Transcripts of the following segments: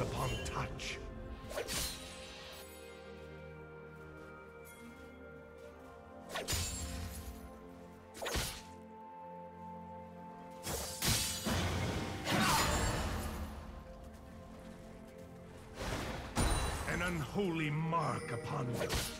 upon touch. An unholy mark upon you.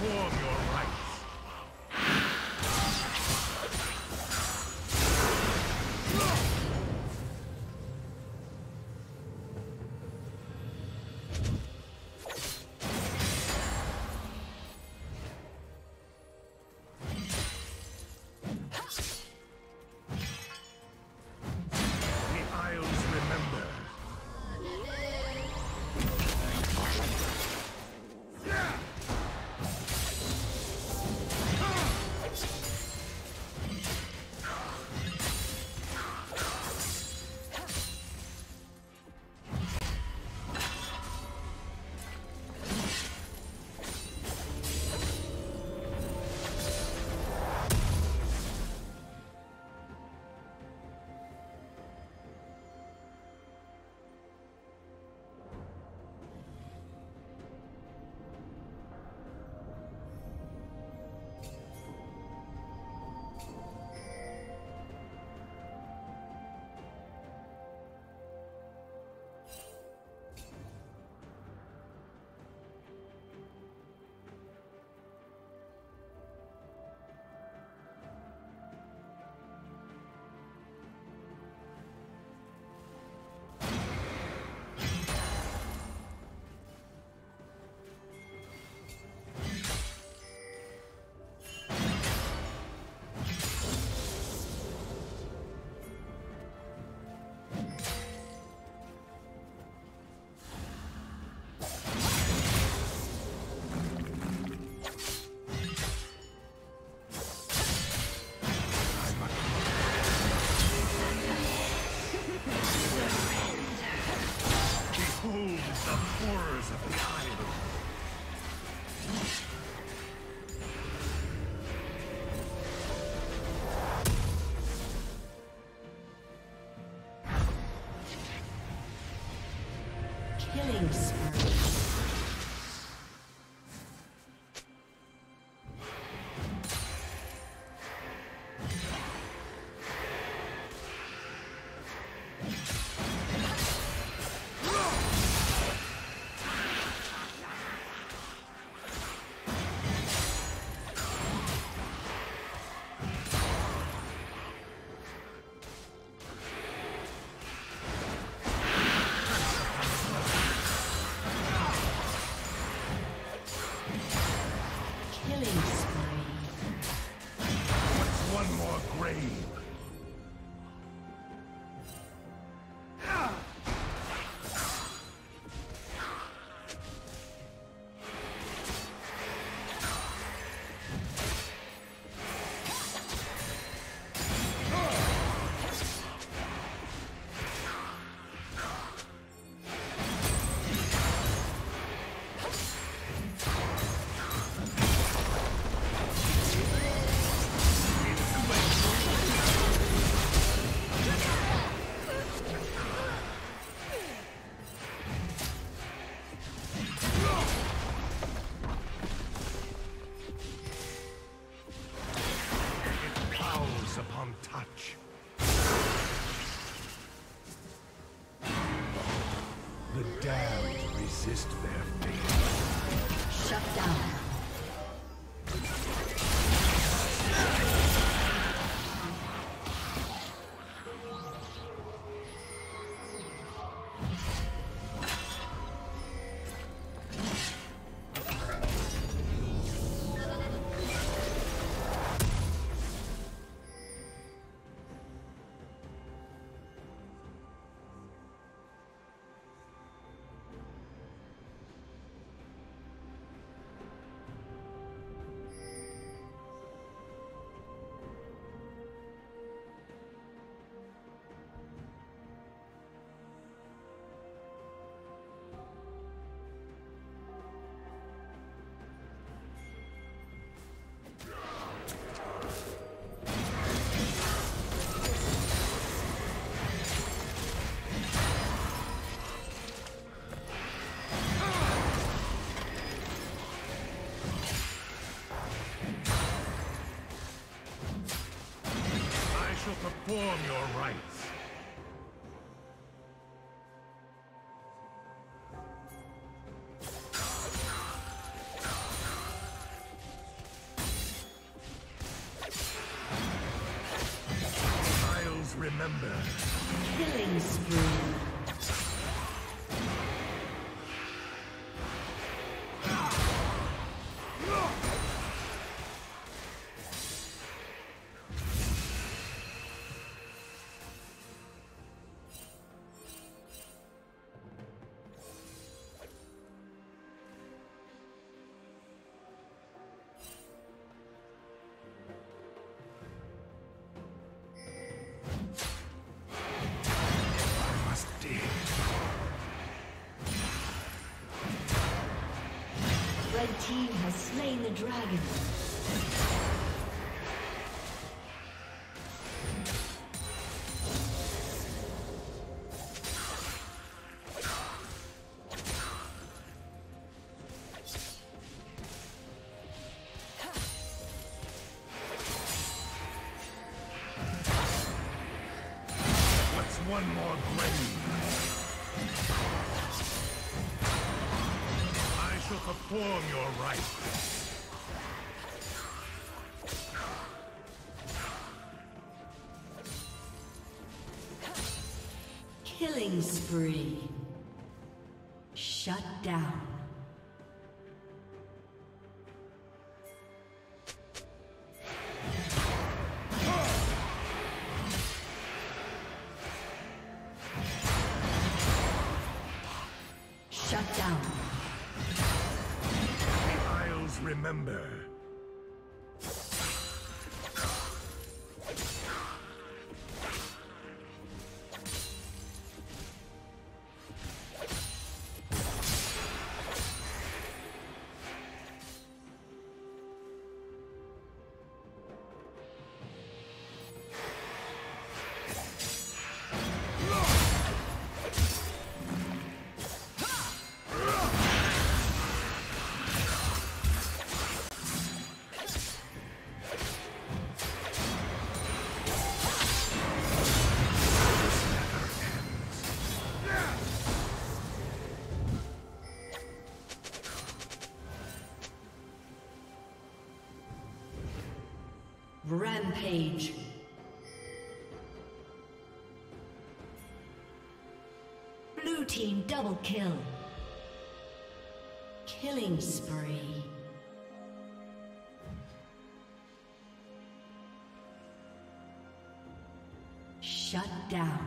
shall perform your team has slain the dragon. What's one more grave? Perform your. Killing spree. Shut down. Shut down. Remember. Rampage. Blue team double kill. Killing spree. Shut down.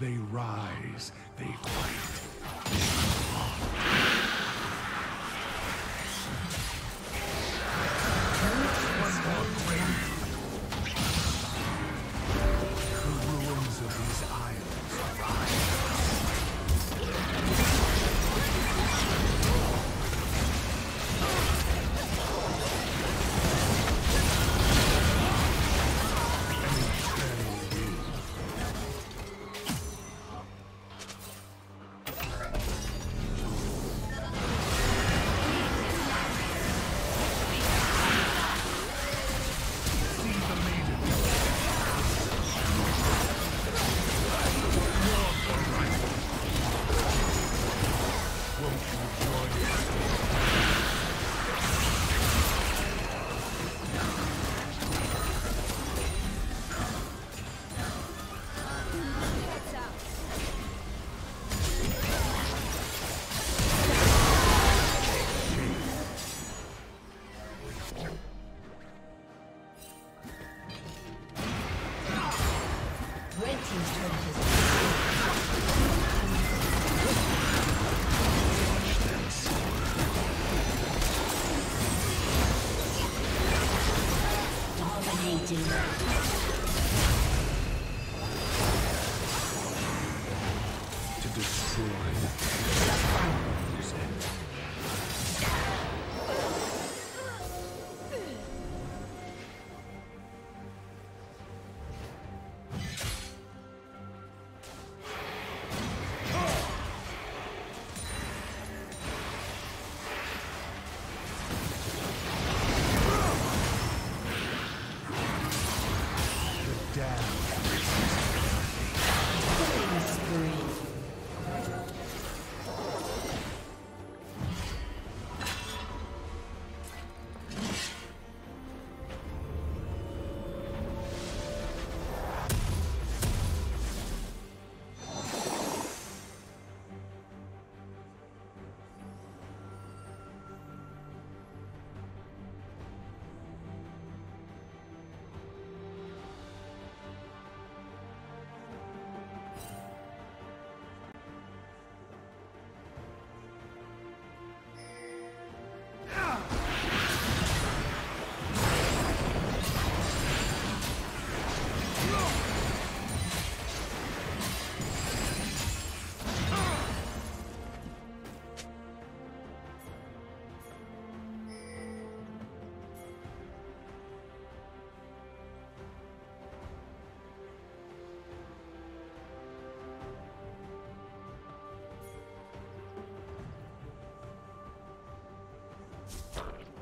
They rise, they fight.